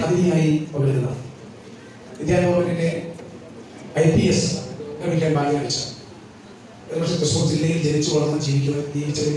അതിഥിയായി പങ്കെടുക്കുന്നത് വിദ്യാഭവനിലെ I P S ലഭിക്കാൻ ഭാഗ്യം ഒരു പക്ഷേ തൃശ്ശൂർ ജില്ലയിൽ ജനിച്ചു വളർന്ന് ജീവിക്കുന്ന ജീവിച്ചതിൽ